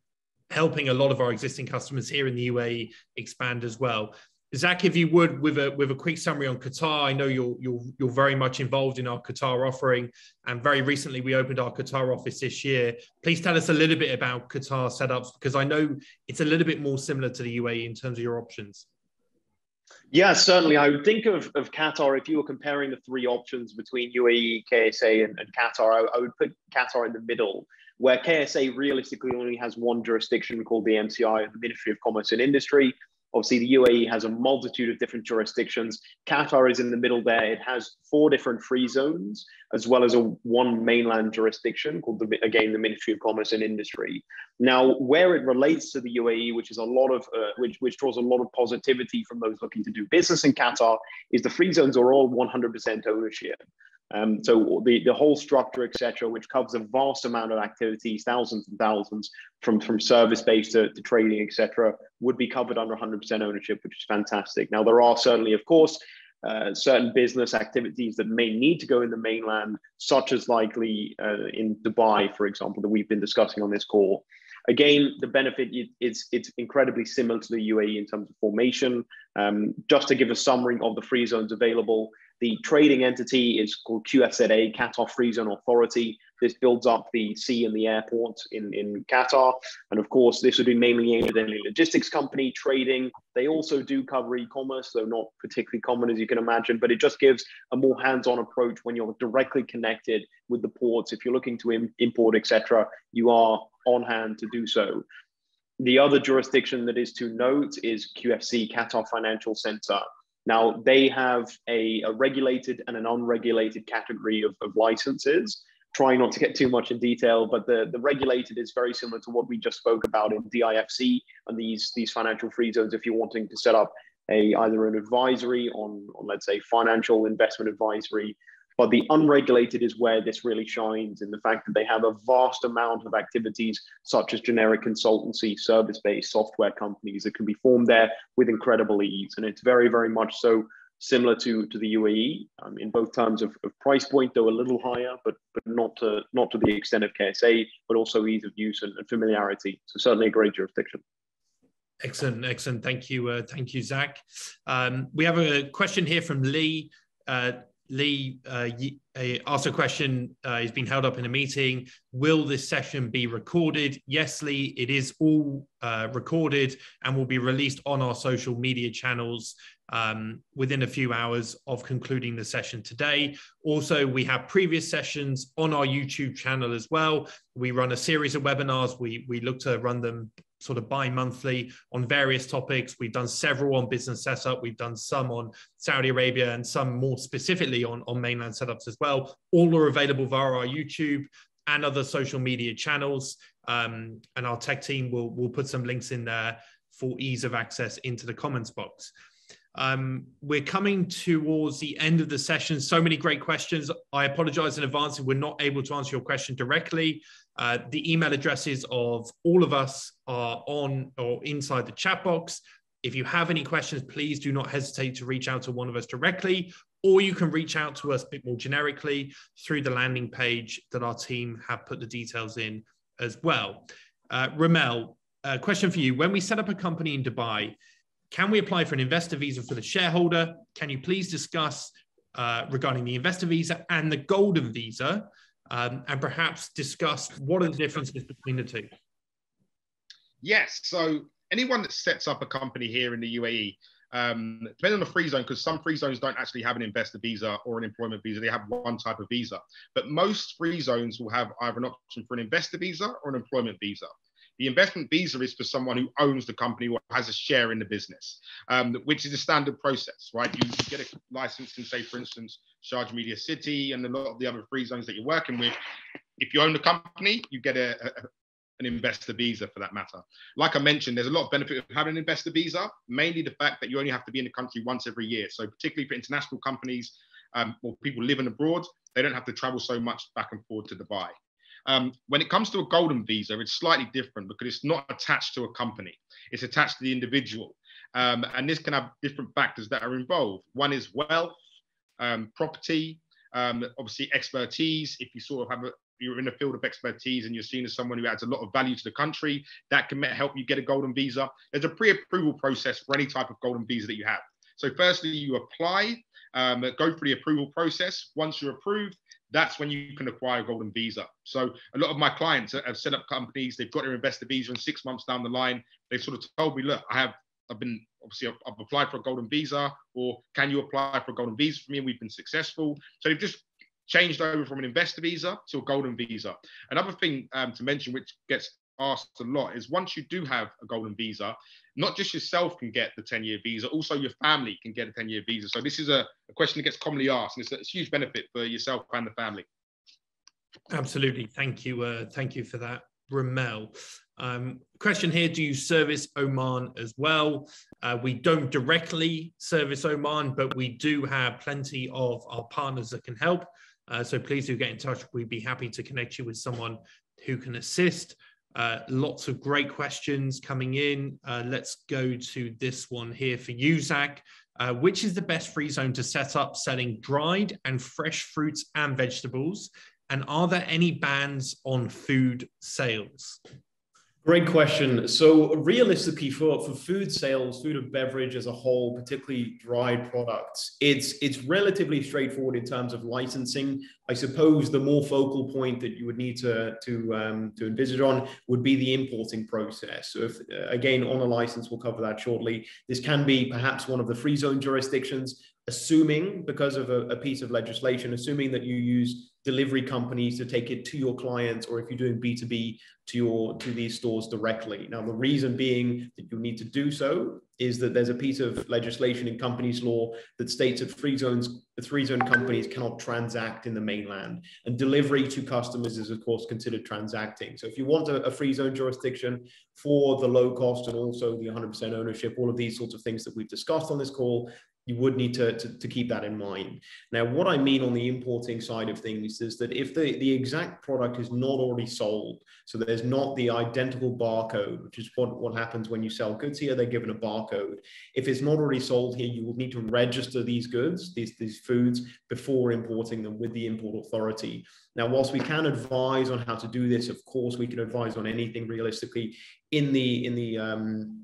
A: helping a lot of our existing customers here in the UAE expand as well. Zach, if you would, with a with a quick summary on Qatar, I know you're you're you're very much involved in our Qatar offering, and very recently we opened our Qatar office this year. Please tell us a little bit about Qatar setups because I know it's a little bit more similar to the UAE in terms of your options.
C: Yeah, certainly. I would think of, of Qatar if you were comparing the three options between UAE, KSA, and, and Qatar. I, I, would put Qatar in the middle, where KSA realistically only has one jurisdiction called the MCI, the Ministry of Commerce and Industry. Obviously, the UAE has a multitude of different jurisdictions. Qatar is in the middle there. It has four different free zones, as well as a one mainland jurisdiction called, the, again, the Ministry of Commerce and Industry. Now, where it relates to the UAE, which is a lot of, uh, which, which draws a lot of positivity from those looking to do business in Qatar, is the free zones are all 100% ownership. Um, so the, the whole structure, etc., which covers a vast amount of activities, thousands and thousands, from, from service-based to, to trading, etc., would be covered under 100% ownership, which is fantastic. Now, there are certainly, of course, uh, certain business activities that may need to go in the mainland, such as likely uh, in Dubai, for example, that we've been discussing on this call. Again, the benefit is it's incredibly similar to the UAE in terms of formation. Um, just to give a summary of the free zones available, the trading entity is called QFZA, Qatar Free Zone Authority. This builds up the sea and the airport in, in Qatar. And of course, this would be mainly aimed at any logistics company, trading. They also do cover e-commerce, though not particularly common as you can imagine, but it just gives a more hands-on approach when you're directly connected with the ports. If you're looking to Im- import, etc., you are on hand to do so. The other jurisdiction that is to note is QFC, Qatar Financial Center. Now, they have a, a regulated and an unregulated category of, of licenses. Trying not to get too much in detail, but the, the regulated is very similar to what we just spoke about in DIFC and these, these financial free zones if you're wanting to set up a either an advisory on, on let's say financial investment advisory but the unregulated is where this really shines in the fact that they have a vast amount of activities, such as generic consultancy, service based software companies that can be formed there with incredible ease. And it's very, very much so similar to, to the UAE um, in both terms of, of, price point, though a little higher, but but not to, not to the extent of KSA, but also ease of use and, and familiarity. So certainly a great jurisdiction.
A: Excellent, excellent. Thank you, uh, thank you, Zach. Um, we have a question here from Lee. Uh, Lee uh, asked a question. Uh, he's been held up in a meeting. Will this session be recorded? Yes, Lee, it is all uh, recorded and will be released on our social media channels um, within a few hours of concluding the session today. Also, we have previous sessions on our YouTube channel as well. We run a series of webinars. We, we look to run them sort of bi-monthly on various topics. We've done several on business setup. We've done some on Saudi Arabia and some more specifically on, on mainland setups as well. All are available via our YouTube and other social media channels. Um, and our tech team will, will put some links in there for ease of access into the comments box. Um, we're coming towards the end of the session. So many great questions. I apologize in advance if we're not able to answer your question directly. Uh, the email addresses of all of us are on or inside the chat box. If you have any questions, please do not hesitate to reach out to one of us directly, or you can reach out to us a bit more generically through the landing page that our team have put the details in as well. Uh, Ramel, a question for you. When we set up a company in Dubai, can we apply for an investor visa for the shareholder? Can you please discuss uh, regarding the investor visa and the golden visa, um, and perhaps discuss what are the differences between the two?
B: Yes. So anyone that sets up a company here in the UAE, um, depending on the free zone, because some free zones don't actually have an investor visa or an employment visa, they have one type of visa. But most free zones will have either an option for an investor visa or an employment visa. The investment visa is for someone who owns the company or has a share in the business, um, which is a standard process, right? You, get a license in, say, for instance, Sharjah Media City and a lot of the other free zones that you're working with. If you own the company, you get a, a an investor visa for that matter. Like I mentioned, there's a lot of benefit of having an investor visa, mainly the fact that you only have to be in the country once every year. So particularly for international companies um, or people living abroad, they don't have to travel so much back and forth to Dubai. Um, when it comes to a golden visa, it's slightly different because it's not attached to a company, it's attached to the individual. Um, and this can have different factors that are involved. One is wealth, um, property, um, obviously expertise. If you sort of have a, you're in a field of expertise and you're seen as someone who adds a lot of value to the country, that can help you get a golden visa. There's a pre-approval process for any type of golden visa that you have. So firstly, you apply, um, go through the approval process. Once you're approved, that's when you can acquire a golden visa. So a lot of my clients have set up companies, they've got their investor visa, and six months down the line, they've sort of told me, look, I have, I've been obviously I've, I've applied for a golden visa, or can you apply for a golden visa for me? And we've been successful. So they've just changed over from an investor visa to a golden visa. Another thing um, to mention, which gets asked a lot, is once you do have a golden visa, not just yourself can get the 10 year visa, also your family can get a 10 year visa. So this is a, a question that gets commonly asked, and it's a, it's a, huge benefit for yourself and the family.
A: Absolutely. Thank you. Uh, thank you for that, Ramel. Um, question here Do you service Oman as well? Uh, we don't directly service Oman, but we do have plenty of our partners that can help. Uh, so please do get in touch. We'd be happy to connect you with someone who can assist. Uh, lots of great questions coming in. Uh, let's go to this one here for you, Zach. Uh, which is the best free zone to set up selling dried and fresh fruits and vegetables? And are there any bans on food sales?
D: Great question. So, realistically, for, for food sales, food and beverage as a whole, particularly dried products, it's it's relatively straightforward in terms of licensing. I suppose the more focal point that you would need to to um, to envisage on would be the importing process. So, if uh, again on a license, we'll cover that shortly. This can be perhaps one of the free zone jurisdictions, assuming because of a, a piece of legislation, assuming that you use delivery companies to take it to your clients or if you're doing b2b to your to these stores directly. Now the reason being that you need to do so is that there's a piece of legislation in companies law that states that free zones the free zone companies cannot transact in the mainland. And delivery to customers is of course considered transacting. So if you want a, a free zone jurisdiction for the low cost and also the 100% ownership all of these sorts of things that we've discussed on this call
C: you would need to, to, to, keep that in mind. Now, what I mean on the importing side of things is that if the, the exact product is not already sold, so there's not the identical barcode, which is what, what happens when you sell goods here, they're given a barcode. If it's not already sold here, you will need to register these goods, these, these foods, before importing them with the import authority. Now, whilst we can advise on how to do this, of course, we can advise on anything realistically in the, in the, um,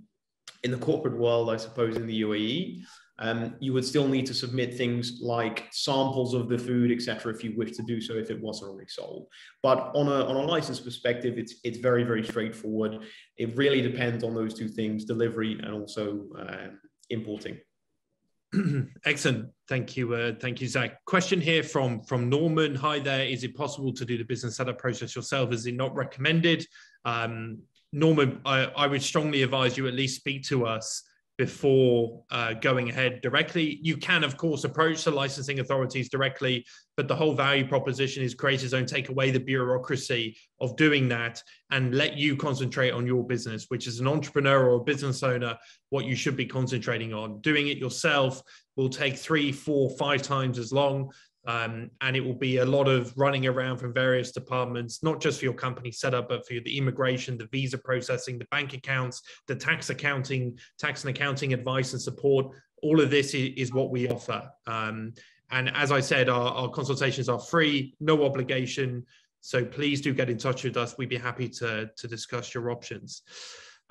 C: in the corporate world, I suppose, in the UAE. Um, you would still need to submit things like samples of the food, etc., if you wish to do so, if it wasn't already sold. But on a, on a license perspective, it's, it's very, very straightforward. It really depends on those two things, delivery and also uh, importing.
A: Excellent. Thank you. Uh, thank you, Zach. Question here from, from Norman. Hi there. Is it possible to do the business setup process yourself? Is it not recommended? Um, Norman, I, I would strongly advise you at least speak to us before uh, going ahead directly. You can, of course, approach the licensing authorities directly, but the whole value proposition is Creative Zone take away the bureaucracy of doing that and let you concentrate on your business, which is an entrepreneur or a business owner, what you should be concentrating on. Doing it yourself will take three, four, five times as long. Um, and it will be a lot of running around from various departments, not just for your company setup, but for the immigration, the visa processing, the bank accounts, the tax accounting, tax and accounting advice and support. All of this is, what we offer. Um, and as I said, our, our, consultations are free, no obligation. So please do get in touch with us. We'd be happy to, to discuss your options.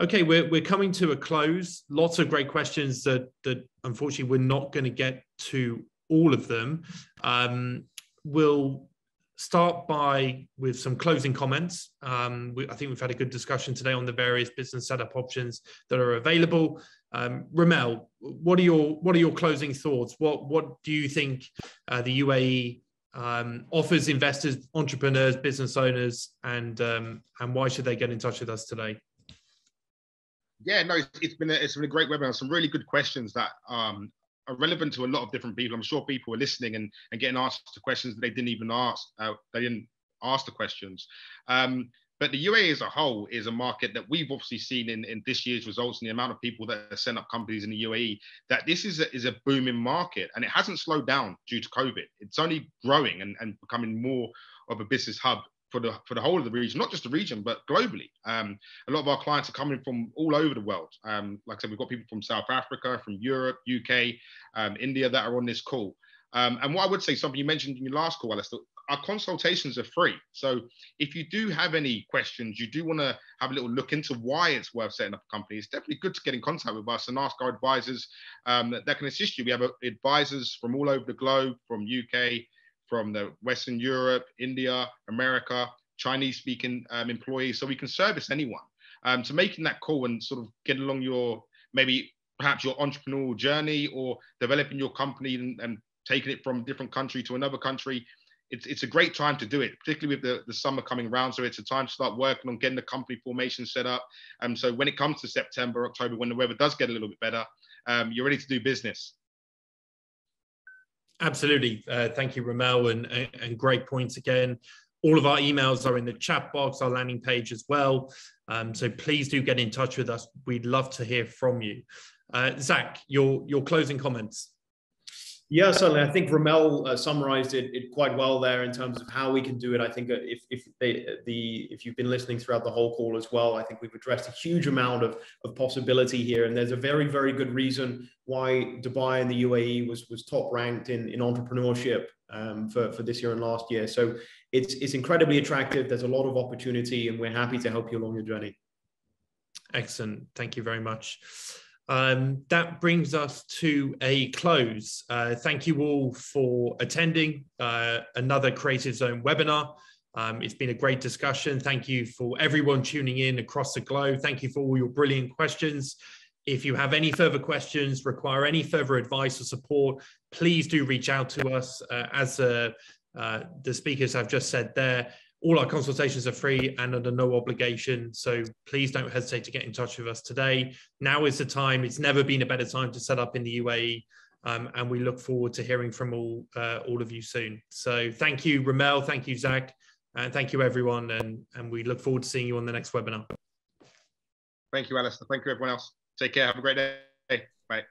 A: Okay, we're, we're coming to a close. Lots of great questions that, that unfortunately we're not going to get to all of them. Um, we'll start by with some closing comments. Um, we, I think we've had a good discussion today on the various business setup options that are available. Um, Ramel, what are your what are your closing thoughts? What what do you think uh, the UAE um, offers investors, entrepreneurs, business owners, and um, and why should they get in touch with us today?
B: Yeah, no, it's, it's been a, it's been a great webinar. Some really good questions that um, are relevant to a lot of different people. I'm sure people are listening and, and getting asked the questions that they didn't even ask. Uh, they didn't ask the questions. Um, but the UAE as a whole is a market that we've obviously seen in, in this year's results and the amount of people that have set up companies in the UAE, that this is a, is a booming market and it hasn't slowed down due to COVID. It's only growing and, and becoming more of a business hub for the for the whole of the region, not just the region, but globally. Um, a lot of our clients are coming from all over the world. Um, like I said, we've got people from South Africa, from Europe, UK, um, India that are on this call. Um, and what I would say, something you mentioned in your last call, Alistair, our consultations are free. So if you do have any questions, you do want to have a little look into why it's worth setting up a company, it's definitely good to get in contact with us and ask our advisors um, that, that can assist you. We have uh, advisors from all over the globe, from UK, from the Western Europe, India, America, Chinese speaking um, employees. So we can service anyone. Um, so making that call and sort of get along your maybe perhaps your entrepreneurial journey or developing your company and, and taking it from a different country to another country. It's, it's a great time to do it, particularly with the, the summer coming around. So it's a time to start working on getting the company formation set up. And um, so when it comes to September, October, when the weather does get a little bit better, um, you're ready to do business.
A: Absolutely. Uh, thank you, Ramel, and, and great points again. All of our emails are in the chat box, our landing page as well. Um, so please do get in touch with us. We'd love to hear from you. Uh, Zach, your, your closing comments.
C: Yeah, certainly. I think Ramel uh, summarized it, it, quite well there in terms of how we can do it. I think if if they, the if you've been listening throughout the whole call as well, I think we've addressed a huge amount of, of possibility here. And there's a very very good reason why Dubai and the UAE was was top ranked in in entrepreneurship um, for for this year and last year. So it's it's incredibly attractive. There's a lot of opportunity, and we're happy to help you along your journey.
A: Excellent. Thank you very much. Um, that brings us to a close. Uh, thank you all for attending uh, another Creative Zone webinar. Um, it's been a great discussion. Thank you for everyone tuning in across the globe. Thank you for all your brilliant questions. If you have any further questions, require any further advice or support, please do reach out to us. Uh, as uh, uh, the speakers have just said there, all our consultations are free and under no obligation. So please don't hesitate to get in touch with us today. Now is the time. It's never been a better time to set up in the UAE. Um, and we look forward to hearing from all uh, all of you soon. So thank you, Ramel. Thank you, Zach. And thank you, everyone. And, and we look forward to seeing you on the next webinar.
B: Thank you, Alistair. Thank you, everyone else. Take care. Have a great day. Bye.